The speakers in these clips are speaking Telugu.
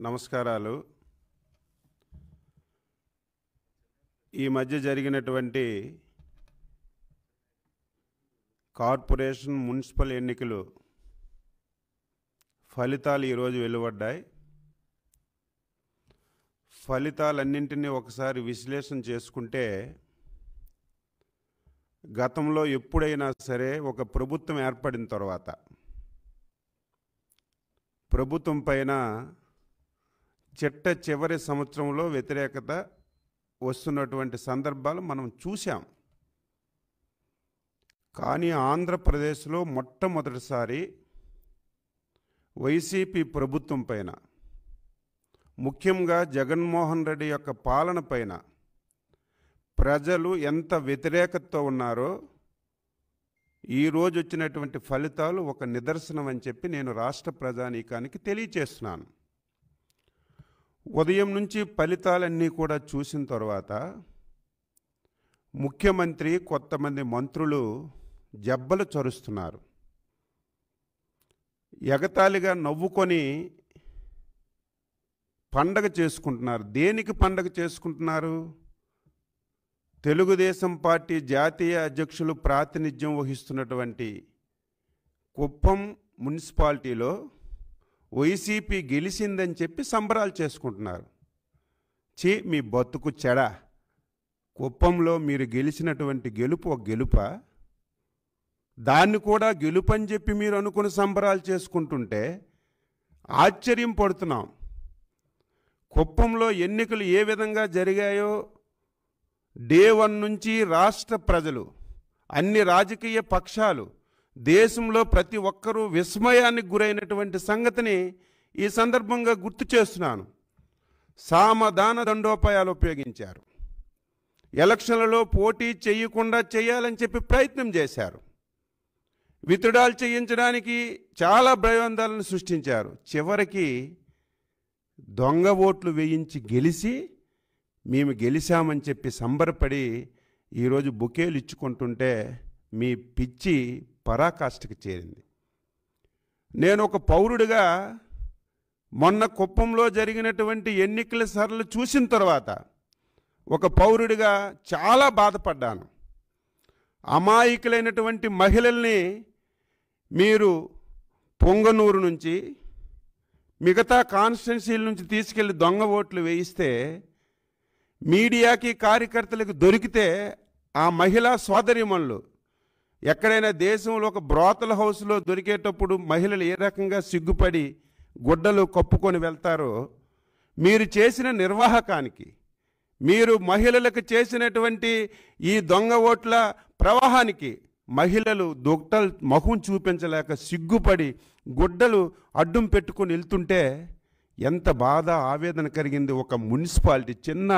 నమస్కారాలు. ఈ మధ్య జరిగినటువంటి కార్పొరేషన్ మున్సిపల్ ఎన్నికలు ఫలితాలు ఈరోజు వెలువడ్డాయి. ఫలితాలన్నింటినీ ఒకసారి విశ్లేషణ చేసుకుంటే గతంలో ఎప్పుడైనా సరే ఒక ప్రభుత్వం ఏర్పడిన తర్వాత ప్రభుత్వం పైన చిట్ట చివరి సంవత్సరంలో వ్యతిరేకత వస్తున్నటువంటి సందర్భాలు మనం చూసాం కానీ ఆంధ్రప్రదేశ్లో మొట్టమొదటిసారి వైసీపీ ప్రభుత్వం పైన ముఖ్యంగా జగన్మోహన్ రెడ్డి యొక్క పాలన పైన ప్రజలు ఎంత వ్యతిరేకతతో ఉన్నారో ఈరోజు వచ్చినటువంటి ఫలితాలు ఒక నిదర్శనం అని చెప్పి నేను రాష్ట్ర ప్రజానీకానికి తెలియచేస్తున్నాను. ఉదయం నుంచి ఫలితాలన్నీ కూడా చూసిన తర్వాత ముఖ్యమంత్రి కొంతమంది మంత్రులు జబ్బలు చరుస్తున్నారు. ఎగతాళిగా నవ్వుకొని పండగ చేసుకుంటున్నారు. దేనికి పండగ చేసుకుంటున్నారు? తెలుగుదేశం పార్టీ జాతీయ అధ్యక్షులు ప్రాతినిధ్యం వహిస్తున్నటువంటి కుప్పం మున్సిపాలిటీలో వైసీపీ గెలిచిందని చెప్పి సంబరాలు చేసుకుంటున్నారు. చీ మీ బతుకు చెడ. కుప్పంలో మీరు గెలిచినటువంటి గెలుపు ఒక గెలుప? దాన్ని కూడా గెలుపు అని చెప్పి మీరు అనుకుని సంబరాలు చేసుకుంటుంటే ఆశ్చర్యం పడుతున్నాం. కుప్పంలో ఎన్నికలు ఏ విధంగా జరిగాయో డే వన్ నుంచి రాష్ట్ర ప్రజలు అన్ని రాజకీయ పక్షాలు దేశంలో ప్రతి ఒక్కరూ విస్మయానికి గురైనటువంటి సంగతిని ఈ సందర్భంగా గుర్తు చేస్తున్నాను. సామధాన దండోపాయాలు ఉపయోగించారు. ఎలక్షన్లలో పోటీ చేయకుండా చేయాలని చెప్పి ప్రయత్నం చేశారు. విత్డ్రాల్ చేయించడానికి చాలా భయోందాలను సృష్టించారు. చివరికి దొంగ ఓట్లు వేయించి గెలిచి మేము గెలిచామని చెప్పి సంబరపడి ఈరోజు బుకేలు ఇచ్చుకుంటుంటే మీ పిచ్చి పరాకాష్ఠకి చేరింది. నేను ఒక పౌరుడిగా మొన్న కుప్పంలో జరిగినటువంటి ఎన్నికల సరళి చూసిన తర్వాత ఒక పౌరుడిగా చాలా బాధపడ్డాను. అమాయకులైనటువంటి మహిళల్ని మీరు పొంగనూరు నుంచి మిగతా కాన్స్టిట్యున్సీల నుంచి తీసుకెళ్ళి దొంగ ఓట్లు వేయిస్తే మీడియాకి కార్యకర్తలకు దొరికితే ఆ మహిళా సోదరిమణులు ఎక్కడైనా దేశంలో ఒక బ్రోతల హౌస్లో దొరికేటప్పుడు మహిళలు ఏ రకంగా సిగ్గుపడి గుడ్డలు కప్పుకొని వెళ్తారో మీరు చేసిన నిర్వాహకానికి మీరు మహిళలకు చేసినటువంటి ఈ దొంగ ఓట్ల ప్రవాహానికి మహిళలు దుట్టలు మొహం చూపించలేక సిగ్గుపడి గుడ్డలు అడ్డం పెట్టుకొని వెళ్తుంటే ఎంత బాధ ఆవేదన కలిగింది ఒక మున్సిపాలిటీ చిన్న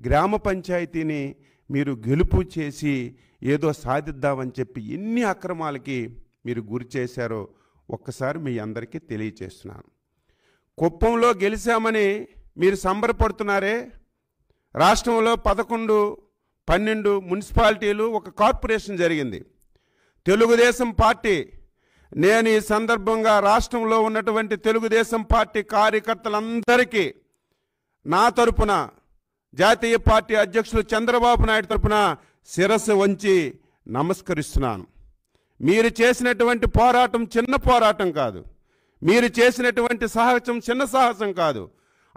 గ్రామ పంచాయతీని మీరు గెలుపు చేసి ఏదో సాధిద్దామని చెప్పి ఎన్ని అక్రమాలకి మీరు గురి చేశారో ఒక్కసారి మీ అందరికీ తెలియచేస్తున్నాను. కుప్పంలో గెలిచామని మీరు సంబరపడుతున్నారే? రాష్ట్రంలో పదకొండు పన్నెండు మున్సిపాలిటీలు ఒక కార్పొరేషన్ జరిగింది. తెలుగుదేశం పార్టీ నేను ఈ సందర్భంగా రాష్ట్రంలో ఉన్నటువంటి తెలుగుదేశం పార్టీ కార్యకర్తలందరికీ నా తరపున జాతీయ పార్టీ అధ్యక్షులు చంద్రబాబు నాయుడు తరపున శిరస్సు వంచి నమస్కరిస్తున్నాను. మీరు చేసినటువంటి పోరాటం చిన్న పోరాటం కాదు. మీరు చేసినటువంటి సాహసం చిన్న సాహసం కాదు.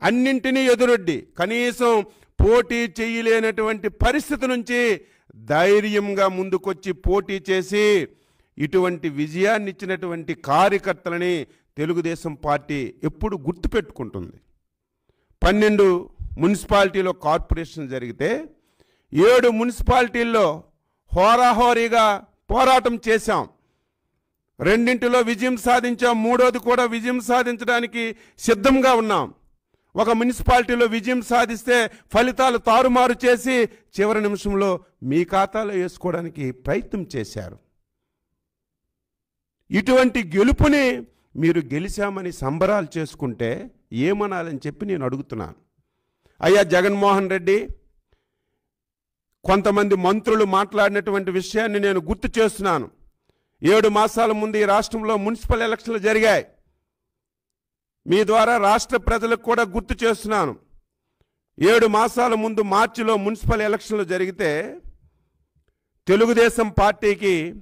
అన్నింటినీ ఎదురొడ్డి కనీసం పోటీ చేయలేనటువంటి పరిస్థితి నుంచి ధైర్యంగా ముందుకొచ్చి పోటీ చేసి ఇటువంటి విజయాన్ని ఇచ్చినటువంటి కార్యకర్తలని తెలుగుదేశం పార్టీ ఎప్పుడు గుర్తుపెట్టుకుంటుంది. పన్నెండు మున్సిపాలిటీలో కార్పొరేషన్ జరిగితే ఏడు మున్సిపాలిటీల్లో హోరాహోరీగా పోరాటం చేశాం. రెండింటిలో విజయం సాధించాం. మూడోది కూడా విజయం సాధించడానికి సిద్ధంగా ఉన్నాం. ఒక మున్సిపాలిటీలో విజయం సాధిస్తే ఫలితాలు తారుమారు చేసి చివరి నిమిషంలో మీ ఖాతాలో వేసుకోవడానికి ప్రయత్నం చేశారు. ఇటువంటి గెలుపుని మీరు గెలిచామని సంబరాలు చేసుకుంటే ఏమనాలని చెప్పి నేను అడుగుతున్నాను. అయ్యా జగన్మోహన్ రెడ్డి కొంతమంది మంత్రులు మాట్లాడినటువంటి విషయాన్ని నేను గుర్తు చేస్తున్నాను. ఏడు మాసాల ముందు ఈ రాష్ట్రంలో మున్సిపల్ ఎలక్షన్లు జరిగాయి. మీ ద్వారా రాష్ట్ర ప్రజలకు కూడా గుర్తు చేస్తున్నాను. ఏడు మాసాల ముందు మార్చిలో మున్సిపల్ ఎలక్షన్లు జరిగితే తెలుగుదేశం పార్టీకి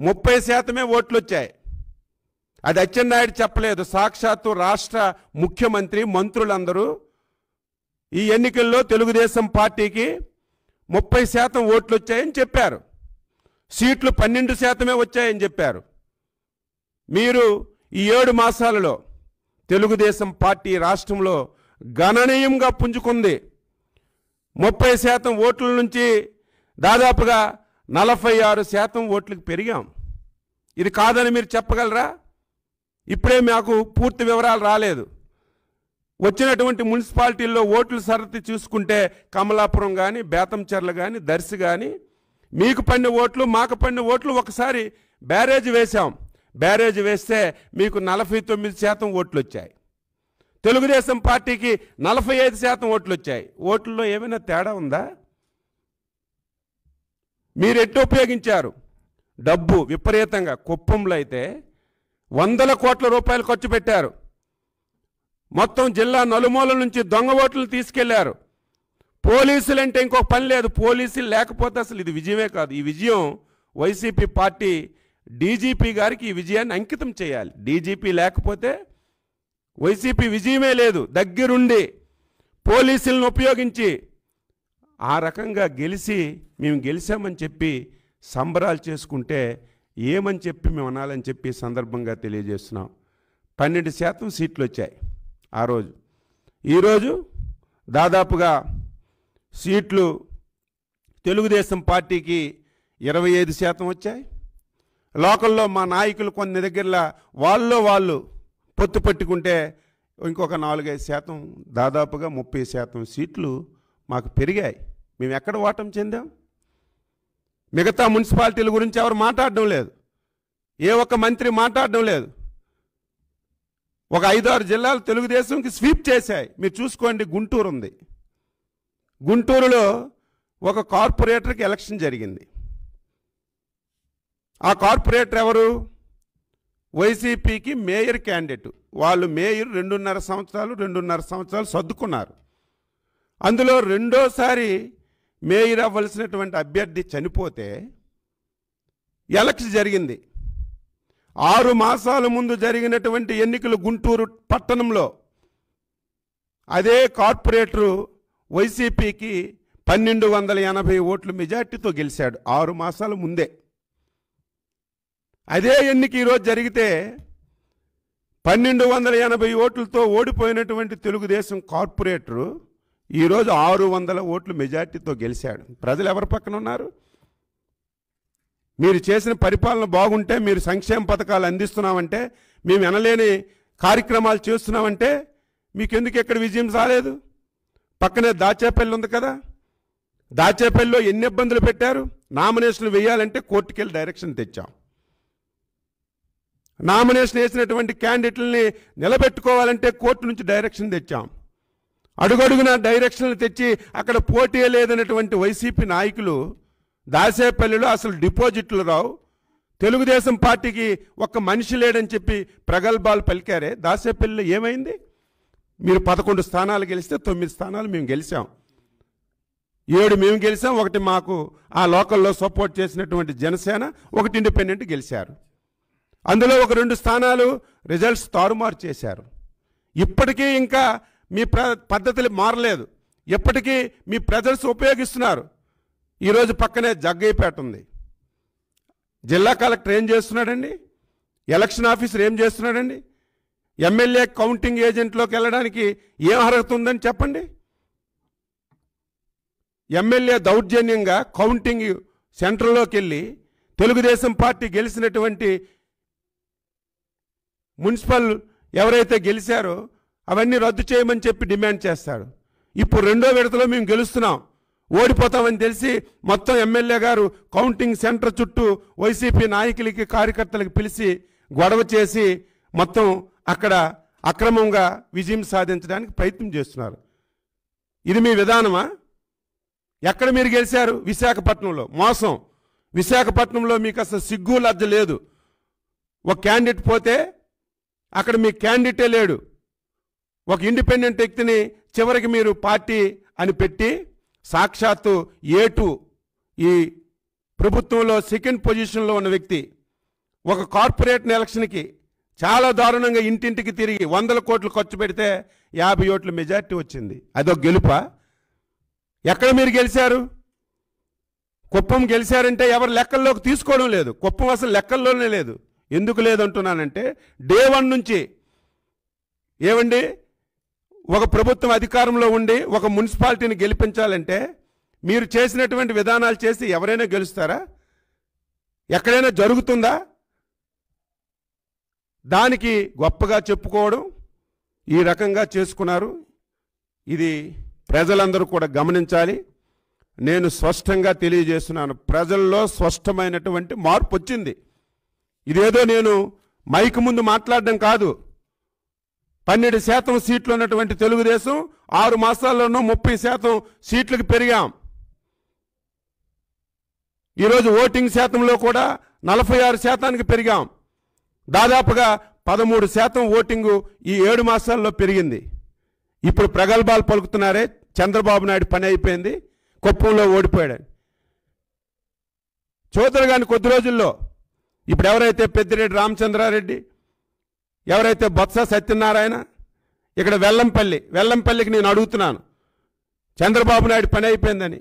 ముప్పై శాతమే ఓట్లు వచ్చాయి అది అచ్చెన్నాయుడు చెప్పలేదు. సాక్షాత్తు రాష్ట్ర ముఖ్యమంత్రి మంత్రులందరూ ఈ ఎన్నికల్లో తెలుగుదేశం పార్టీకి ముప్పై శాతం ఓట్లు వచ్చాయని చెప్పారు. సీట్లు పన్నెండు శాతమే వచ్చాయని చెప్పారు. మీరు ఈ ఏడు మాసాలలో తెలుగుదేశం పార్టీ రాష్ట్రంలో గణనీయంగా పుంజుకుంది. ముప్పై శాతం ఓట్ల నుంచి దాదాపుగా నలభై ఆరు శాతం ఓట్లకు పెరిగాం. ఇది కాదని మీరు చెప్పగలరా? ఇప్పుడే మాకు పూర్తి వివరాలు రాలేదు. వచ్చినటువంటి మున్సిపాలిటీల్లో ఓట్లు సరతి చూసుకుంటే కమలాపురం కానీ బేతంచెర్ల కానీ దర్శి కానీ మీకు పడిన ఓట్లు మాకు పడిన ఓట్లు ఒకసారి బ్యారేజ్ వేశాం. బ్యారేజ్ వేస్తే మీకు నలభై తొమ్మిది శాతం ఓట్లు వచ్చాయి. తెలుగుదేశం పార్టీకి నలభై ఐదు శాతం ఓట్లు వచ్చాయి. ఓట్లలో ఏమైనా తేడా ఉందా? మీరు ఎట్టు ఉపయోగించారు? డబ్బు విపరీతంగా. కుప్పంలో అయితే వందల కోట్ల రూపాయలు ఖర్చు పెట్టారు. మొత్తం జిల్లా నలుమూల నుంచి దొంగ ఓట్లు తీసుకెళ్ళారు. పోలీసులు అంటే ఇంకొక పని లేదు. పోలీసులు లేకపోతే అసలు ఇది విజయమే కాదు. ఈ విజయం వైసీపీ పార్టీ డీజీపీ గారికి ఈ విజయాన్ని అంకితం చేయాలి. డీజీపీ లేకపోతే వైసీపీ విజయమే లేదు. దగ్గరుండి పోలీసులను ఉపయోగించి ఆ రకంగా గెలిచి మేము గెలిచామని చెప్పి సంబరాలు చేసుకుంటే ఏమని చెప్పి మేము అనాలని చెప్పి సందర్భంగా తెలియజేస్తున్నాం. పన్నెండు శాతం సీట్లు వచ్చాయి. ఆ రోజు. ఈరోజు దాదాపుగా సీట్లు తెలుగుదేశం పార్టీకి ఇరవై ఐదు శాతం వచ్చాయి. లోకల్లో మా నాయకులు కొన్ని దగ్గరలో వాళ్ళలో వాళ్ళు పొత్తు పట్టుకుంటే ఇంకొక నాలుగైదు శాతం దాదాపుగా ముప్పై శాతం సీట్లు మాకు పెరిగాయి. మేము ఎక్కడ ఓటం చెందాం? మిగతా మున్సిపాలిటీల గురించి ఎవరు మాట్లాడడం లేదు. ఏ ఒక్క మంత్రి మాట్లాడడం లేదు. ఒక ఐదారు జిల్లాలు తెలుగుదేశంకి స్వీప్ చేశాయి. మీరు చూసుకోండి గుంటూరు ఉంది గుంటూరులో ఒక కార్పొరేటర్కి ఎలక్షన్ జరిగింది. ఆ కార్పొరేటర్ ఎవరు? వైసీపీకి మేయర్ క్యాండిడేట్. వాళ్ళు మేయర్ రెండున్నర సంవత్సరాలు రెండున్నర సంవత్సరాలు సర్దుకున్నారు. అందులో రెండోసారి మేయర్ అవ్వాల్సినటువంటి అభ్యర్థి చనిపోతే ఎలక్షన్ జరిగింది. ఆరు మాసాల ముందు జరిగినటువంటి ఎన్నికలు గుంటూరు పట్టణంలో. అదే కార్పొరేటరు వైసీపీకి పన్నెండు వందల ఎనభై ఓట్ల మెజార్టీతో గెలిచాడు ఆరు మాసాల ముందే. అదే ఎన్నిక ఈరోజు జరిగితే పన్నెండు వందల ఎనభై ఓట్లతో ఓడిపోయినటువంటి తెలుగుదేశం కార్పొరేటరు ఈరోజు ఆరు వందల ఓట్లు మెజార్టీతో గెలిచాడు. ప్రజలు ఎవరి పక్కన ఉన్నారు? మీరు చేసిన పరిపాలన బాగుంటే మీరు సంక్షేమ పథకాలు అందిస్తున్నామంటే మేము ఎనలేని కార్యక్రమాలు చేస్తున్నామంటే మీకు ఎందుకు ఎక్కడ విజయం రాలేదు? పక్కనే దాచేపల్లి ఉంది కదా. దాచేపల్లిలో ఎన్ని ఇబ్బందులు పెట్టారు? నామినేషన్లు వేయాలంటే కోర్టుకెళ్ళి డైరెక్షన్ తెచ్చాం. నామినేషన్ వేసినటువంటి క్యాండిడేట్లని నిలబెట్టుకోవాలంటే కోర్టు నుంచి డైరెక్షన్ తెచ్చాం. అడుగడుగున డైరెక్షన్లు తెచ్చి అక్కడ పోటీ లేదన్నటువంటి వైసీపీ నాయకులు దాసేపల్లిలో అసలు డిపాజిట్లు రావు. తెలుగుదేశం పార్టీకి ఒక్క మనిషి లేడని చెప్పి ప్రగల్భాలు పలికారే. దాసేపల్లిలో ఏమైంది? మీరు పదకొండు స్థానాలు గెలిస్తే తొమ్మిది స్థానాలు మేము గెలిచాం. ఏడు మేము గెలిచాం ఒకటి మాకు ఆ లోకల్లో సపోర్ట్ చేసినటువంటి జనసేన ఒకటి ఇండిపెండెంట్ గెలిచారు. అందులో ఒక రెండు స్థానాలు రిజల్ట్స్ తారుమారు చేశారు. ఇప్పటికీ ఇంకా మీ ప్ర పద్ధతులు మారలేదు. ఇప్పటికీ మీ ప్రజల్స్ ఉపయోగిస్తున్నారు. ఈరోజు పక్కనే జగ్గయ్యపేట ఉంది. జిల్లా కలెక్టర్ ఏం చేస్తున్నాడండి? ఎలక్షన్ ఆఫీసర్ ఏం చేస్తున్నాడండి? ఎమ్మెల్యే కౌంటింగ్ ఏజెంట్లోకి వెళ్ళడానికి ఏం అర్హత ఉందని చెప్పండి? ఎమ్మెల్యే దౌర్జన్యంగా కౌంటింగ్ సెంటర్లోకి వెళ్ళి తెలుగుదేశం పార్టీ గెలిచినటువంటి మున్సిపల్ ఎవరైతే గెలిచారో అవన్నీ రద్దు చేయమని చెప్పి డిమాండ్ చేస్తాడు. ఇప్పుడు రెండో విడతలో మేము గెలుస్తున్నాం. ఓడిపోతామని తెలిసి మొత్తం ఎమ్మెల్యే గారు కౌంటింగ్ సెంటర్ చుట్టూ వైసీపీ నాయకులకి కార్యకర్తలకు పిలిచి గొడవ చేసి మొత్తం అక్కడ అక్రమంగా విజయం సాధించడానికి ప్రయత్నం చేస్తున్నారు. ఇది మీ విధానమా? ఎక్కడ మీరు గెలిచారు? విశాఖపట్నంలో. మోసం. విశాఖపట్నంలో మీకు అసలు సిగ్గు లజ్జ లేదు. ఒక క్యాండిడేట్ పోతే అక్కడ మీ క్యాండిడేటే లేడు. ఒక ఇండిపెండెంట్ వ్యక్తిని చివరికి మీరు పార్టీ అని పెట్టి సాక్షాత్తు ఏటు ఈ ప్రభుత్వంలో సెకండ్ పొజిషన్లో ఉన్న వ్యక్తి ఒక కార్పొరేట్ ఎలక్షన్కి చాలా దారుణంగా ఇంటింటికి తిరిగి వందల కోట్లు ఖర్చు పెడితే యాభై ఓట్ల మెజార్టీ వచ్చింది. అదొక గెలుపా? ఎక్కడ మీరు గెలిచారు? కుప్పం గెలిచారంటే ఎవరు లెక్కల్లోకి తీసుకోవడం లేదు. కుప్పం అసలు లెక్కల్లోనే లేదు. ఎందుకు లేదంటున్నానంటే డే వన్ నుంచి ఏమండి ఒక ప్రభుత్వం అధికారంలో ఉండి ఒక మున్సిపాలిటీని గెలిపించాలంటే మీరు చేసినటువంటి విధానాలు చేసి ఎవరైనా గెలుస్తారా? ఎక్కడైనా జరుగుతుందా? దానికి గొప్పగా చెప్పుకోవడం ఈ రకంగా చేసుకున్నారు. ఇది ప్రజలందరూ కూడా గమనించాలి. నేను స్పష్టంగా తెలియజేస్తున్నాను. ప్రజల్లో స్పష్టమైనటువంటి మార్పు వచ్చింది. ఇదేదో నేను మైక్ ముందు మాట్లాడడం కాదు. పన్నెండు శాతం సీట్లు ఉన్నటువంటి తెలుగుదేశం ఆరు మాసాల్లోనూ ముప్పై శాతం సీట్లకు పెరిగాం. ఈరోజు ఓటింగ్ శాతంలో కూడా నలభై ఆరు శాతానికి పెరిగాం. దాదాపుగా పదమూడు శాతం ఓటింగు ఈ ఏడు మాసాల్లో పెరిగింది. ఇప్పుడు ప్రగల్భాలు పలుకుతున్నారే చంద్రబాబు నాయుడు పని అయిపోయింది కుప్పంలో ఓడిపోయాడు. చూద్దరు కానీ కొద్ది రోజుల్లో ఇప్పుడు ఎవరైతే పెద్దిరెడ్డి రామచంద్రారెడ్డి ఎవరైతే బొత్స సత్యనారాయణ ఇక్కడ వెల్లంపల్లి వెల్లంపల్లికి నేను అడుగుతున్నాను. చంద్రబాబు నాయుడు పని అయిపోయిందని.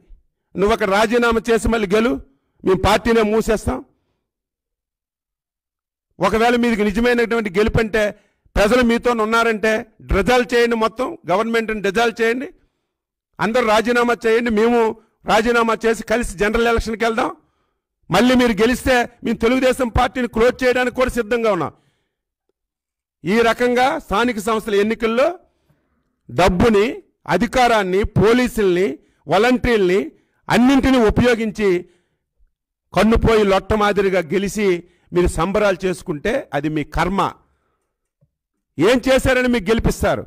నువ్వు ఒక రాజీనామా చేసి మళ్ళీ గెలు మేము పార్టీనే మూసేస్తాం. ఒకవేళ మీది నిజమైనటువంటి గెలుపంటే ప్రజలు మీతో ఉన్నారంటే డ్రెజాల్ చేయండి మొత్తం గవర్నమెంట్ని డిజాల్ చేయండి. అందరూ రాజీనామా చేయండి మేము రాజీనామా చేసి కలిసి జనరల్ ఎలక్షన్కి వెళ్దాం. మళ్ళీ మీరు గెలిస్తే మేము తెలుగుదేశం పార్టీని క్లోజ్ చేయడానికి కూడా సిద్ధంగా ఉన్నాం. ఈ రకంగా స్థానిక సంస్థల ఎన్నికల్లో డబ్బుని అధికారాన్ని పోలీసుల్ని వాలంటీర్ని అన్నింటినీ ఉపయోగించి కన్నుపోయి లొట్ట మాదిరిగా గెలిచి మీరు సంబరాలు చేసుకుంటే అది మీ కర్మ. ఏం చేశారని మీకు గెలిపిస్తారు?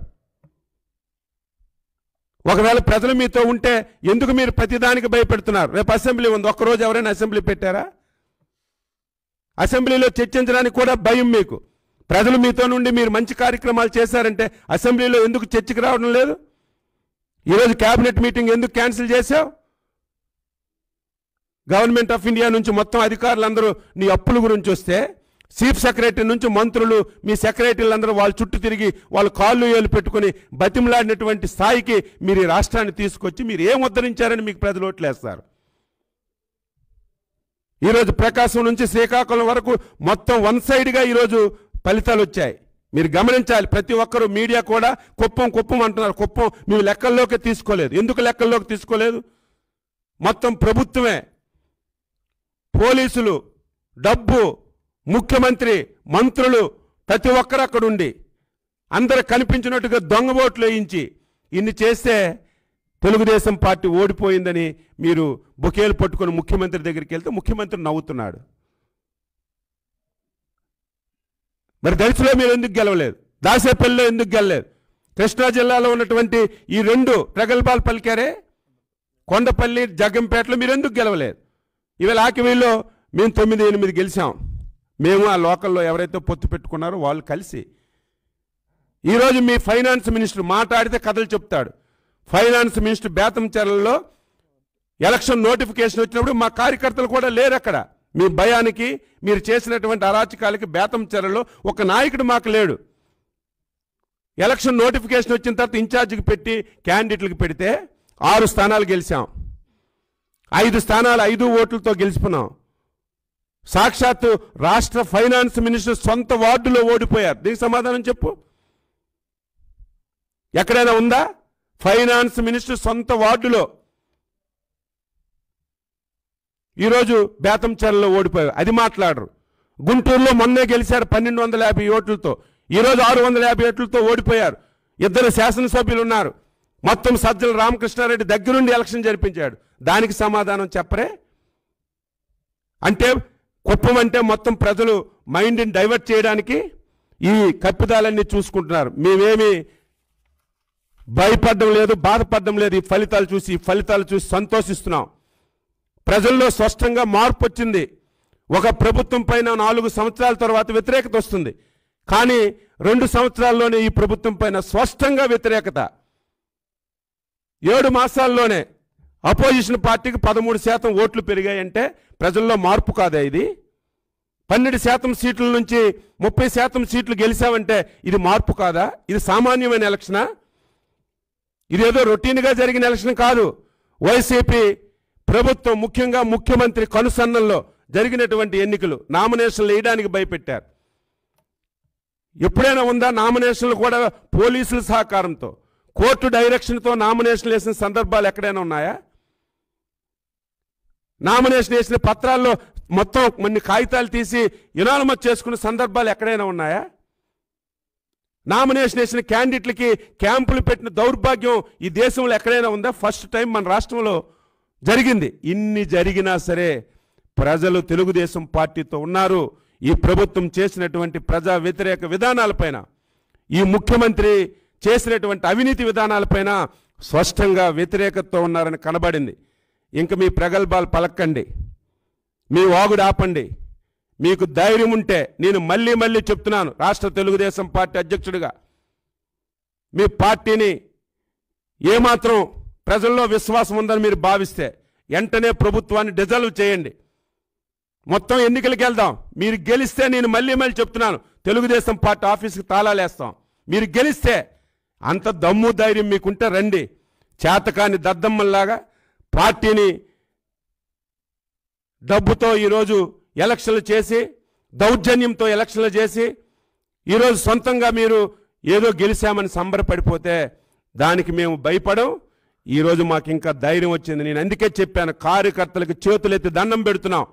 ఒకవేళ ప్రజలు మీతో ఉంటే ఎందుకు మీరు ప్రతిదానికి భయపెడుతున్నారు? రేపు అసెంబ్లీ ఉంది ఒక్కరోజు ఎవరైనా అసెంబ్లీ పెట్టారా? అసెంబ్లీలో చర్చించడానికి కూడా భయం మీకు. ప్రజలు మీతో నుండి మీరు మంచి కార్యక్రమాలు చేశారంటే అసెంబ్లీలో ఎందుకు చర్చకు రావడం లేదు? ఈరోజు క్యాబినెట్ మీటింగ్ ఎందుకు క్యాన్సిల్ చేశావు? గవర్నమెంట్ ఆఫ్ ఇండియా నుంచి మొత్తం అధికారులందరూ నీ అప్పుల గురించి వస్తే చీఫ్ సెక్రటరీ నుంచి మంత్రులు మీ సెక్రటరీలందరూ వాళ్ళ చుట్టూ తిరిగి వాళ్ళు కాళ్ళు ఏలు పెట్టుకుని బతిమలాడినటువంటి స్థాయికి మీరు ఈ రాష్ట్రాన్ని తీసుకొచ్చి మీరు ఏం ఉద్ధరించారని మీకు ప్రజలు ఓట్లేస్తారు. ఈరోజు ప్రకాశం నుంచి శ్రీకాకుళం వరకు మొత్తం వన్ సైడ్గా ఈరోజు ఫలితాలు వచ్చాయి. మీరు గమనించాలి ప్రతి ఒక్కరూ మీడియా కూడా కుప్పం కుప్పం అంటున్నారు. కుప్పం మేము లెక్కల్లోకి తీసుకోలేదు. ఎందుకు లెక్కల్లోకి తీసుకోలేదు? మొత్తం ప్రభుత్వమే. పోలీసులు డబ్బు ముఖ్యమంత్రి మంత్రులు ప్రతి ఒక్కరు అక్కడ ఉండి అందరు కనిపించినట్టుగా దొంగ ఓట్లు వేయించి ఇన్ని చేస్తే తెలుగుదేశం పార్టీ ఓడిపోయిందని మీరు బొకేలు పట్టుకొని ముఖ్యమంత్రి దగ్గరికి వెళ్తే ముఖ్యమంత్రి నవ్వుతున్నాడు. మరి దళితులో మీరు ఎందుకు గెలవలేదు? దాసేపల్లిలో ఎందుకు గెలలేదు? కృష్ణా జిల్లాలో ఉన్నటువంటి ఈ రెండు ప్రగల్భాలు పలికారే? కొండపల్లి జగ్గంపేటలో మీరు ఎందుకు గెలవలేదు? ఇవాళ ఆకివీల్లో మేము తొమ్మిది ఎనిమిది గెలిచాం. మేము ఆ లోకల్లో ఎవరైతే పొత్తు పెట్టుకున్నారో వాళ్ళు కలిసి. ఈరోజు మీ ఫైనాన్స్ మినిస్టర్ మాట్లాడితే కథలు చెప్తాడు. ఫైనాన్స్ మినిస్టర్ బేతం బేతంచెరలలో ఎలక్షన్ నోటిఫికేషన్ వచ్చినప్పుడు మా కార్యకర్తలు కూడా లేరు అక్కడ మీ భయానికి మీరు చేసినటువంటి అరాచకాలకి బేతం చర్యలో ఒక నాయకుడు మాకు లేడు. ఎలక్షన్ నోటిఫికేషన్ వచ్చిన తర్వాత ఇన్ఛార్జికి పెట్టి క్యాండిడేట్లకు పెడితే ఆరు స్థానాలు గెలిచాం. ఐదు స్థానాలు ఐదు ఓట్లతో గెలుచుకున్నాం సాక్షాత్తు రాష్ట్ర ఫైనాన్స్ మినిస్టర్ సొంత వార్డులో ఓడిపోయారు. దీనికి సమాధానం చెప్పు. ఎక్కడైనా ఉందా? ఫైనాన్స్ మినిస్టర్ సొంత వార్డులో. ఈరోజు బేతంచెరలో ఓడిపోయారు. అది మాట్లాడరు. గుంటూరులో మొన్నే గెలిచారు పన్నెండు వందల యాభై ఓట్లతో. ఈరోజు ఆరు వందల యాభై ఓట్లతో ఓడిపోయారు. ఇద్దరు శాసనసభ్యులు ఉన్నారు. మొత్తం సజ్జల రామకృష్ణారెడ్డి దగ్గరుండి ఎలక్షన్ జరిపించాడు. దానికి సమాధానం చెప్పరే? అంటే కుప్పం అంటే మొత్తం ప్రజలు మైండ్ని డైవర్ట్ చేయడానికి ఈ కప్పిదాలన్నీ చూసుకుంటున్నారు. మేమేమి భయపడడం లేదు బాధపడడం లేదు. ఈ ఫలితాలు చూసి ఈ ఫలితాలు చూసి సంతోషిస్తున్నాం. ప్రజల్లో స్పష్టంగా మార్పు వచ్చింది. ఒక ప్రభుత్వం పైన నాలుగు సంవత్సరాల తర్వాత వ్యతిరేకత వస్తుంది. కానీ రెండు సంవత్సరాల్లోనే ఈ ప్రభుత్వం పైన స్పష్టంగా వ్యతిరేకత. ఏడు మాసాల్లోనే అపోజిషన్ పార్టీకి పదమూడు శాతం ఓట్లు పెరిగాయంటే ప్రజల్లో మార్పు కాదా ఇది. పన్నెండు శాతం సీట్ల నుంచి ముప్పై శాతం సీట్లు గెలిచావంటే ఇది మార్పు కాదా? ఇది సామాన్యమైన ఎలక్షనా? ఇదేదో రొటీన్గా జరిగిన ఎలక్షన్ కాదు. వైసీపీ ప్రభుత్వం ముఖ్యంగా ముఖ్యమంత్రి కనుసన్నల్లో జరిగినటువంటి ఎన్నికలు నామినేషన్లు వేయడానికి భయపెట్టారు. ఎప్పుడైనా ఉందా నామినేషన్లు కూడా పోలీసుల సహకారంతో? కోర్టు డైరెక్షన్తో నామినేషన్లు వేసిన సందర్భాలు ఎక్కడైనా ఉన్నాయా? నామినేషన్ వేసిన పత్రాల్లో మొత్తం కొన్ని కాగితాలు తీసి ఇనానమస్ చేసుకున్న సందర్భాలు ఎక్కడైనా ఉన్నాయా? నామినేషన్ వేసిన క్యాండిడేట్లకి క్యాంపులు పెట్టిన దౌర్భాగ్యం ఈ దేశంలో ఎక్కడైనా ఉందా? ఫస్ట్ టైం మన రాష్ట్రంలో జరిగింది. ఇన్ని జరిగినా సరే ప్రజలు తెలుగుదేశం పార్టీతో ఉన్నారు. ఈ ప్రభుత్వం చేసినటువంటి ప్రజా వ్యతిరేక విధానాలపైన ఈ ముఖ్యమంత్రి చేసినటువంటి అవినీతి విధానాలపైన స్పష్టంగా వ్యతిరేకతతో ఉన్నారని కనబడింది. ఇంక మీ ప్రగల్భాలు పలక్కండి. మీ వాగుడు ఆపండి. మీకు ధైర్యం ఉంటే నేను మళ్ళీ మళ్ళీ చెప్తున్నాను రాష్ట్ర తెలుగుదేశం పార్టీ అధ్యక్షుడిగా. మీ పార్టీని ఏమాత్రం ప్రజల్లో విశ్వాసం ఉందని మీరు భావిస్తే వెంటనే ప్రభుత్వాన్ని డిజల్వ్ చేయండి. మొత్తం ఎన్నికలకు వెళ్దాం. మీరు గెలిస్తే నేను మళ్ళీ మళ్ళీ చెప్తున్నాను. తెలుగుదేశం పార్టీ ఆఫీస్కి తాళాలేస్తాం మీరు గెలిస్తే అంత దమ్ము ధైర్యం మీకుంటే రండి. చేతకాని దద్దమ్మల్లాగా పార్టీని డబ్బుతో ఈరోజు ఎలక్షన్లు చేసి దౌర్జన్యంతో ఎలక్షన్లు చేసి ఈరోజు సొంతంగా మీరు ఏదో గెలిచామని సంబరపడిపోతే దానికి మేము భయపడం ఈరోజు మాకు ఇంకా ధైర్యం వచ్చింది. నేను అందుకే చెప్పాను కార్యకర్తలకు చేతులెత్తి దండం పెడుతున్నాం.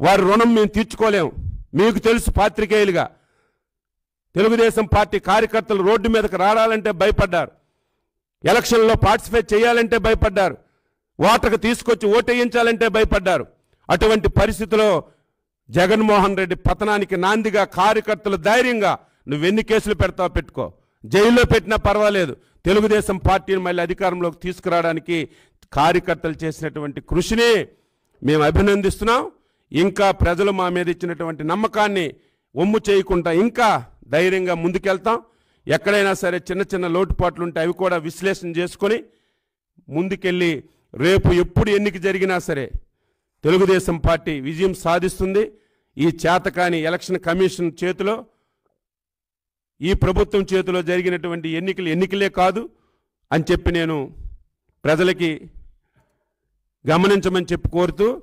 వారి రుణం మేము తీర్చుకోలేము మీకు తెలుసు పాత్రికేయులుగా. తెలుగుదేశం పార్టీ కార్యకర్తలు రోడ్డు మీదకి రావాలంటే భయపడ్డారు. ఎలక్షన్లో పార్టిసిపేట్ చేయాలంటే భయపడ్డారు. ఓటకు తీసుకొచ్చి ఓటేయించాలంటే భయపడ్డారు. అటువంటి పరిస్థితిలో జగన్మోహన్ రెడ్డి పతనానికి నాందిగా కార్యకర్తలు ధైర్యంగా నువ్వు ఎన్ని కేసులు పెడతావు పెట్టుకో. జైల్లో పెట్టినా పర్వాలేదు. తెలుగుదేశం పార్టీని మళ్ళీ అధికారంలోకి తీసుకురావడానికి కార్యకర్తలు చేసినటువంటి కృషిని మేము అభినందిస్తున్నాం. ఇంకా ప్రజలు మా మీద ఇచ్చినటువంటి నమ్మకాన్ని ఒమ్ము చేయకుండా ఇంకా ధైర్యంగా ముందుకెళ్తాం. ఎక్కడైనా సరే చిన్న చిన్న లోటుపాట్లు ఉంటే అవి కూడా విశ్లేషణ చేసుకొని ముందుకెళ్ళి రేపు ఎప్పుడు ఎన్నిక జరిగినా సరే తెలుగుదేశం పార్టీ విజయం సాధిస్తుంది. ఈ చేతకాని ఎలక్షన్ కమిషన్ చేతిలో ఈ ప్రభుత్వం చేతిలో జరిగినటువంటి ఎన్నికలు ఎన్నికలే కాదు అని చెప్పి నేను ప్రజలకి గమనించమని చెప్పి కోరుతూ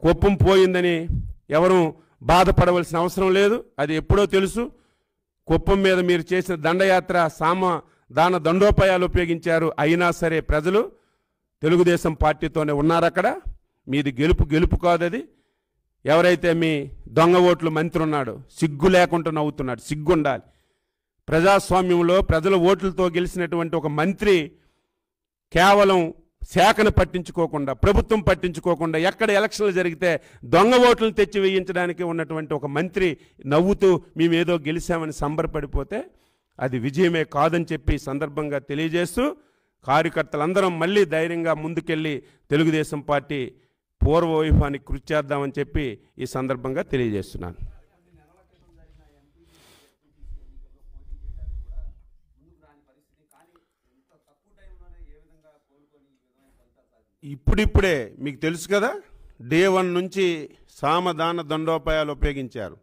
కుప్పం పోయిందని ఎవరూ బాధపడవలసిన అవసరం లేదు. అది ఎప్పుడో తెలుసు. కుప్పం మీద మీరు చేసిన దండయాత్ర సామ దాన దండోపాయాలు ఉపయోగించారు. అయినా సరే ప్రజలు తెలుగుదేశం పార్టీతోనే ఉన్నారు అక్కడ. మీది గెలుపు గెలుపు కాదు అది ఎవరైతే మీ దొంగ ఓట్లు మంత్రి ఉన్నాడో సిగ్గు లేకుండా నవ్వుతున్నాడు. సిగ్గు ఉండాలి ప్రజాస్వామ్యంలో ప్రజల ఓట్లతో గెలిచినటువంటి ఒక మంత్రి కేవలం శాఖను పట్టించుకోకుండా ప్రభుత్వం పట్టించుకోకుండా ఎక్కడ ఎలక్షన్లు జరిగితే దొంగ ఓట్లు తెచ్చి వేయించడానికి ఉన్నటువంటి ఒక మంత్రి నవ్వుతూ మేమేదో గెలిచామని సంబరపడిపోతే అది విజయమే కాదని చెప్పి సందర్భంగా తెలియజేస్తూ కార్యకర్తలందరం మళ్ళీ ధైర్యంగా ముందుకెళ్ళి తెలుగుదేశం పార్టీ పూర్వ వైభవానికి కృషి చేద్దామని చెప్పి ఈ సందర్భంగా తెలియజేస్తున్నాను. ఇప్పుడిప్పుడే మీకు తెలుసు కదా డే వన్ నుంచి సామదాన దండోపాయాలు ఉపయోగించారు.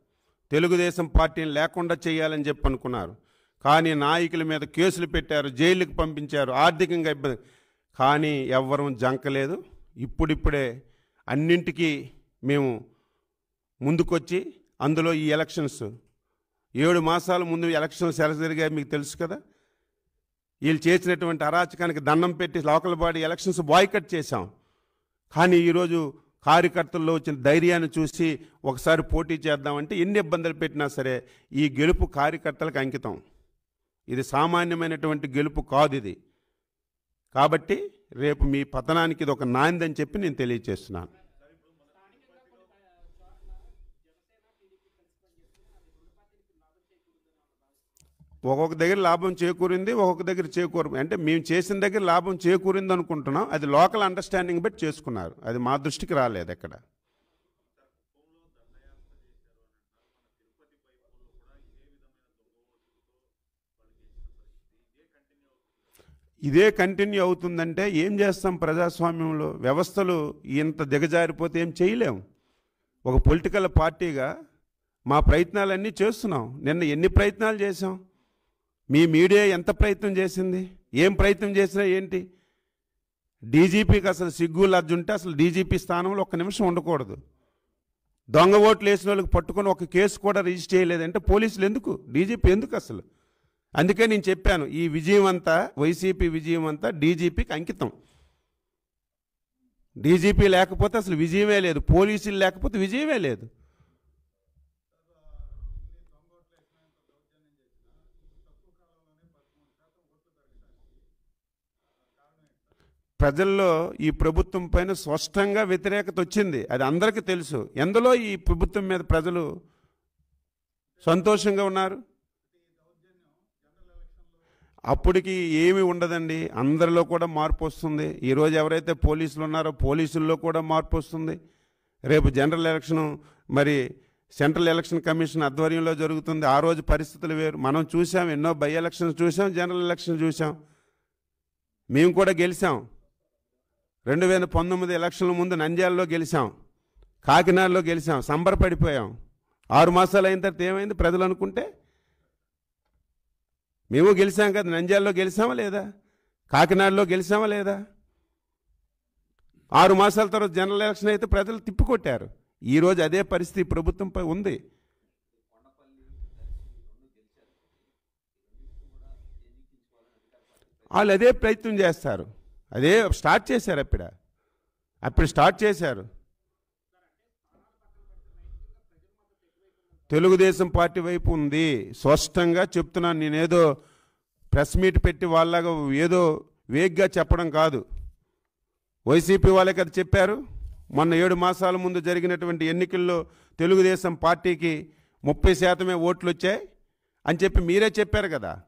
తెలుగుదేశం పార్టీని లేకుండా చేయాలని చెప్పి అనుకున్నారు. కానీ నాయకుల మీద కేసులు పెట్టారు జైలుకి పంపించారు ఆర్థికంగా ఇబ్బంది. కానీ ఎవ్వరం జంకలేదు. ఇప్పుడిప్పుడే అన్నింటికీ మేము ముందుకొచ్చి అందులో ఈ ఎలక్షన్స్. ఏడు మాసాల ముందు ఎలక్షన్స్ ఎలా జరిగాయి మీకు తెలుసు కదా. వీళ్ళు చేసినటువంటి అరాచకానికి దండం పెట్టి లోకల్ బాడీ ఎలక్షన్స్ బాయ్కట్ చేశాం. కానీ ఈరోజు కార్యకర్తల్లో వచ్చిన ధైర్యాన్ని చూసి ఒకసారి పోటీ చేద్దామంటే ఎన్ని ఇబ్బందులు పెట్టినా సరే ఈ గెలుపు కార్యకర్తలకు అంకితం. ఇది సామాన్యమైనటువంటి గెలుపు కాదు ఇది. కాబట్టి రేపు మీ పతనానికి ఇది ఒక నాంది చెప్పి నేను తెలియజేస్తున్నాను. ఒక్కొక్క దగ్గర లాభం చేకూరింది ఒక్కొక్క దగ్గర చేకూరు అంటే మేము చేసిన దగ్గర లాభం చేకూరింది అనుకుంటున్నాం. అది లోకల్ అండర్స్టాండింగ్ బట్టి చేసుకున్నారు. అది మా దృష్టికి రాలేదు ఎక్కడ. ఇదే కంటిన్యూ అవుతుందంటే ఏం చేస్తాం ప్రజాస్వామ్యంలో? వ్యవస్థలు ఇంత దిగజారిపోతే ఏం చేయలేం. ఒక పొలిటికల్ పార్టీగా మా ప్రయత్నాలన్నీ చేస్తున్నాం. నిన్న ఎన్ని ప్రయత్నాలు చేసాం మీ మీడియా ఎంత ప్రయత్నం చేసింది? ఏం ప్రయత్నం చేసినా ఏంటి? డీజీపీకి అసలు సిగ్గు లజ్జ ఉంటే అసలు డీజీపీ స్థానంలో ఒక్క నిమిషం ఉండకూడదు. దొంగ ఓట్లు వేసిన వాళ్ళకి పట్టుకొని ఒక కేసు కూడా రిజిస్టర్ చేయలేదంటే పోలీసులు ఎందుకు? డీజీపీ ఎందుకు అసలు? అందుకే నేను చెప్పాను ఈ విజయం అంతా వైసీపీ విజయం అంతా డీజీపీకి అంకితం. డీజీపీ లేకపోతే అసలు విజయమే లేదు పోలీసులు లేకపోతే విజయమే లేదు. ప్రజల్లో ఈ ప్రభుత్వం పైన స్పష్టంగా వ్యతిరేకత వచ్చింది. అది అందరికీ తెలుసు. ఎందులో ఈ ప్రభుత్వం మీద ప్రజలు సంతోషంగా ఉన్నారు? అప్పటికి ఏమి ఉండదండి. అందరిలో కూడా మార్పు వస్తుంది. ఈరోజు ఎవరైతే పోలీసులు ఉన్నారో పోలీసుల్లో కూడా మార్పు వస్తుంది. రేపు జనరల్ ఎలక్షన్ మరి సెంట్రల్ ఎలక్షన్ కమిషన్ ఆధ్వర్యంలో జరుగుతుంది. ఆ రోజు పరిస్థితులు వేరు. మనం చూసాం ఎన్నో బై ఎలక్షన్స్ చూసాం జనరల్ ఎలక్షన్ చూసాం మేము కూడా గెలిచాం. రెండు వేల పంతొమ్మిది ఎలక్షన్ల ముందు నంద్యాలలో గెలిచాం. కాకినాడలో గెలిచాం. సంబరపడిపోయాం. ఆరు మాసాలు అయిన తర్వాత ఏమైంది ప్రజలు అనుకుంటే? మేము గెలిచాం కదా నంద్యాలలో గెలిచామా లేదా? కాకినాడలో గెలిచామా లేదా? ఆరు మాసాల తర్వాత జనరల్ ఎలక్షన్ అయితే ప్రజలు తిప్పికొట్టారు. ఈరోజు అదే పరిస్థితి ప్రభుత్వంపై ఉంది. వాళ్ళు అదే ప్రయత్నం చేస్తారు. అదే స్టార్ట్ చేశారు అప్పుడు అప్పుడు స్టార్ట్ చేశారు. తెలుగుదేశం పార్టీ వైపు ఉంది. స్పష్టంగా చెప్తున్నాను నేనేదో ప్రెస్ మీట్ పెట్టి వాళ్ళగా ఏదో వేగ్గా చెప్పడం కాదు. వైసీపీ వాళ్ళకి అది చెప్పారు. మొన్న ఏడు మాసాల ముందు జరిగినటువంటి ఎన్నికల్లో తెలుగుదేశం పార్టీకి ముప్పై శాతమే ఓట్లు వచ్చాయి అని చెప్పి మీరే చెప్పారు కదా.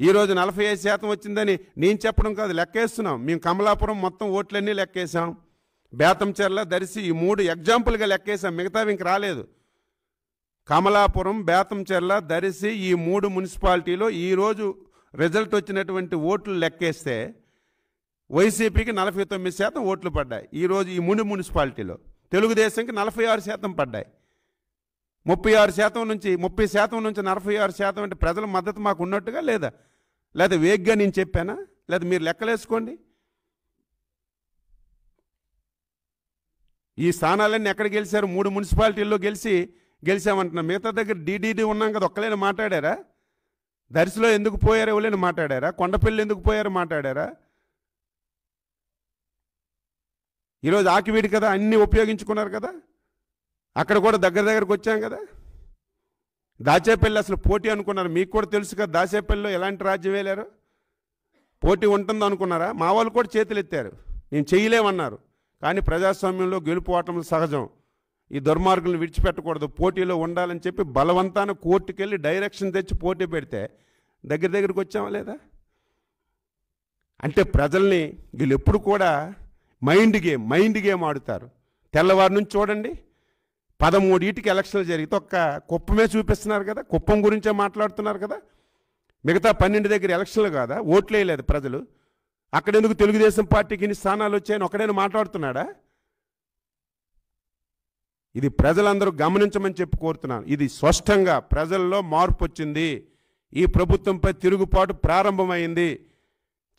ఈరోజు నలభై ఐదు శాతం వచ్చిందని నేను చెప్పడం కాదు లెక్కేస్తున్నాం. మేము కమలాపురం మొత్తం ఓట్లన్నీ లెక్కేసాం బేతంచెర్ల దర్శి ఈ మూడు ఎగ్జాంపుల్గా లెక్కేసాం మిగతావి ఇంక రాలేదు. కమలాపురం బేతంచెర్ల దర్శి ఈ మూడు మున్సిపాలిటీలో ఈరోజు రిజల్ట్ వచ్చినటువంటి ఓట్లు లెక్కేస్తే వైసీపీకి నలభై తొమ్మిది శాతం ఓట్లు పడ్డాయి. ఈరోజు ఈ మూడు మున్సిపాలిటీలో తెలుగుదేశంకి నలభై ఆరు శాతం పడ్డాయి. ముప్పై ఆరు శాతం నుంచి ముప్పై శాతం నుంచి నలభై ఆరు శాతం అంటే ప్రజల మద్దతు మాకు ఉన్నట్టుగా లేదా? లేదా వేగ్గా నేను చెప్పానా? లేదా మీరు లెక్కలేసుకోండి? ఈ స్థానాలన్నీ ఎక్కడ గెలిచారు? మూడు మున్సిపాలిటీల్లో గెలిచి గెలిచామంటున్నాం. మిగతా దగ్గర డీడీడీ ఉన్నాం కదా ఒక్కలేని మాట్లాడారా? దర్శిలో ఎందుకు పోయారు ఎవరైనా మాట్లాడారా? కొండపల్లి ఎందుకు పోయారు మాట్లాడారా? ఈరోజు ఆకివీడి కదా అన్నీ ఉపయోగించుకున్నారు కదా? అక్కడ కూడా దగ్గర దగ్గరకు వచ్చాం కదా? దాచేపల్లి అసలు పోటీ అనుకున్నారు. మీకు కూడా తెలుసు కదా దాచేపల్లిలో ఎలాంటి రాజ్యం వేలారు? పోటీ ఉంటుంది అనుకున్నారా? మా వాళ్ళు కూడా చేతులు ఎత్తారు. నేను చేయలేమన్నారు. కానీ ప్రజాస్వామ్యంలో గెలుపు ఓటములు సహజం. ఈ దుర్మార్గులను విడిచిపెట్టకూడదు. పోటీలో ఉండాలని చెప్పి బలవంతాన కోర్టుకెళ్ళి డైరెక్షన్ తెచ్చి పోటీ పెడితే దగ్గర దగ్గరికి వచ్చామా లేదా? అంటే ప్రజల్ని వీళ్ళు ఎప్పుడు కూడా మైండ్ గేమ్ మైండ్ గేమ్ ఆడుతారు. తెల్లవారి నుంచి చూడండి పదమూడింటికి ఎలక్షన్లు జరిగితే ఒక్క కుప్పమే చూపిస్తున్నారు కదా కుప్పం గురించే మాట్లాడుతున్నారు కదా. మిగతా పన్నెండు దగ్గర ఎలక్షన్లు కాదా? ఓట్లు వేయలేదు ప్రజలు. అక్కడెందుకు తెలుగుదేశం పార్టీకి ఇన్ని స్థానాలు వచ్చాయని ఒకడైనా మాట్లాడుతున్నాడా? ఇది ప్రజలందరూ గమనించమని చెప్పి కోరుతున్నాను. ఇది స్పష్టంగా ప్రజల్లో మార్పు వచ్చింది. ఈ ప్రభుత్వంపై తిరుగుబాటు ప్రారంభమైంది.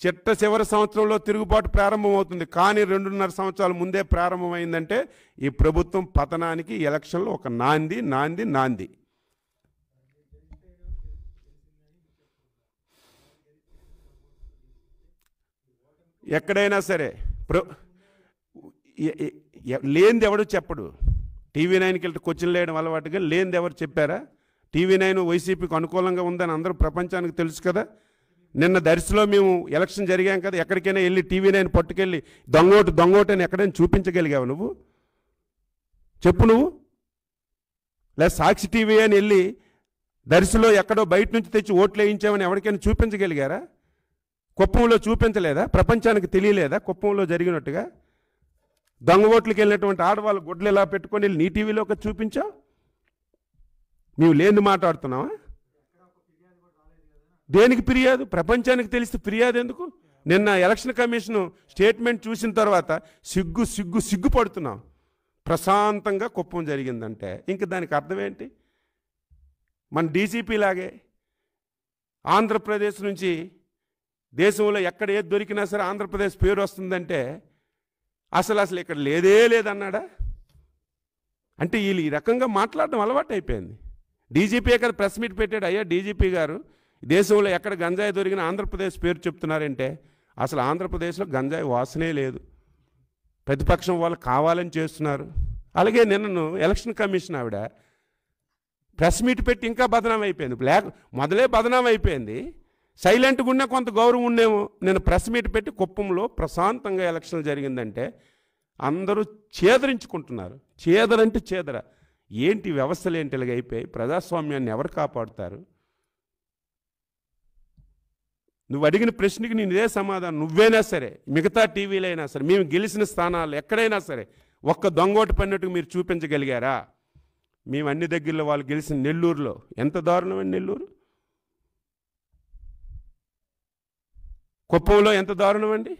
చిట్ట చివరి సంవత్సరంలో తిరుగుబాటు ప్రారంభమవుతుంది. కానీ రెండున్నర సంవత్సరాల ముందే ప్రారంభమైందంటే ఈ ప్రభుత్వం పతనానికి ఎలక్షన్లో ఒక నాంది నాంది నాంది. ఎక్కడైనా సరే ప్ర లేనిది ఎవడు చెప్పడు. టీవీ నైన్కి వెళ్తే క్వశ్చన్ లేయడం అలవాటుగా లేనిది ఎవరు చెప్పారా? టీవీ నైన్ వైసీపీకి అనుకూలంగా ఉందని అందరూ ప్రపంచానికి తెలుసు కదా. నిన్న దర్శిలో మేము ఎలక్షన్ జరిగాం కదా ఎక్కడికైనా వెళ్ళి టీవీ నైన్ పట్టుకెళ్ళి దొంగోటు దొంగోటు అని ఎక్కడైనా చూపించగలిగావు నువ్వు? చెప్పు నువ్వు. లేదా సాక్షి టీవీ అని వెళ్ళి దర్శిలో ఎక్కడో బయట నుంచి తెచ్చి ఓట్లు వేయించామని ఎవరికైనా చూపించగలిగారా? కుప్పంలో చూపించలేదా? ప్రపంచానికి తెలియలేదా కుప్పంలో జరిగినట్టుగా? దొంగ ఓట్లకి వెళ్ళినటువంటి ఆడవాళ్ళు గుడ్లు ఇలా పెట్టుకొని వెళ్ళి నీ టీవీలో ఒక చూపించావు? నీవు లేని మాట్లాడుతున్నావా? దేనికి ఫిర్యాదు? ప్రపంచానికి తెలిస్తే ఫిర్యాదు ఎందుకు? నిన్న ఎలక్షన్ కమిషన్ స్టేట్మెంట్ చూసిన తర్వాత సిగ్గు సిగ్గు సిగ్గుపడుతున్నాం. ప్రశాంతంగా కుప్పం జరిగిందంటే ఇంక దానికి అర్థం ఏంటి? మన డీజీపీ లాగే ఆంధ్రప్రదేశ్ నుంచి దేశంలో ఎక్కడ ఏది దొరికినా సరే ఆంధ్రప్రదేశ్ పేరు వస్తుందంటే అసలు అసలు ఇక్కడ లేదే లేదన్నాడా? అంటే వీళ్ళు ఈ రకంగా మాట్లాడడం అలవాటు అయిపోయింది డీజీపీ కదా ప్రెస్ మీట్ పెట్టాడు. అయ్యా డీజీపీ గారు దేశంలో ఎక్కడ గంజాయి దొరికిన ఆంధ్రప్రదేశ్ పేరు చెప్తున్నారంటే అసలు ఆంధ్రప్రదేశ్లో గంజాయి వాసనే లేదు. ప్రతిపక్షం వాళ్ళు కావాలని చేస్తున్నారు. అలాగే నిన్నను ఎలక్షన్ కమిషన్ ఆవిడ ప్రెస్ మీట్ పెట్టి ఇంకా బదనాం అయిపోయింది. లేక మొదలే బదనాం అయిపోయింది. సైలెంట్గా ఉన్నా కొంత గౌరవం ఉండేమో నేను ప్రెస్ మీట్ పెట్టి కుప్పంలో ప్రశాంతంగా ఎలక్షన్ జరిగిందంటే అందరూ చేదరించుకుంటున్నారు. చేదరంటే చేదర. ఏంటి వ్యవస్థలు ఏంటి ఇలాగ అయిపోయి ప్రజాస్వామ్యాన్ని ఎవరు కాపాడుతారు? నువ్వు అడిగిన ప్రశ్నకి నేను ఇదే సమాధానం. నువ్వైనా సరే మిగతా టీవీలో అయినా సరే మేము గెలిచిన స్థానాలు ఎక్కడైనా సరే ఒక్క దొంగోటి పడినట్టు మీరు చూపించగలిగారా? మేము అన్ని దగ్గరలో వాళ్ళు గెలిచిన నెల్లూరులో. ఎంత దారుణమండి నెల్లూరు? కుప్పంలో ఎంత దారుణం అండి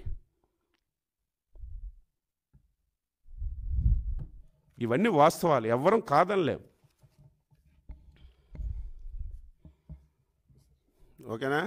ఇవన్నీ వాస్తవాలు ఎవ్వరం కాదనలేం. ఓకేనా?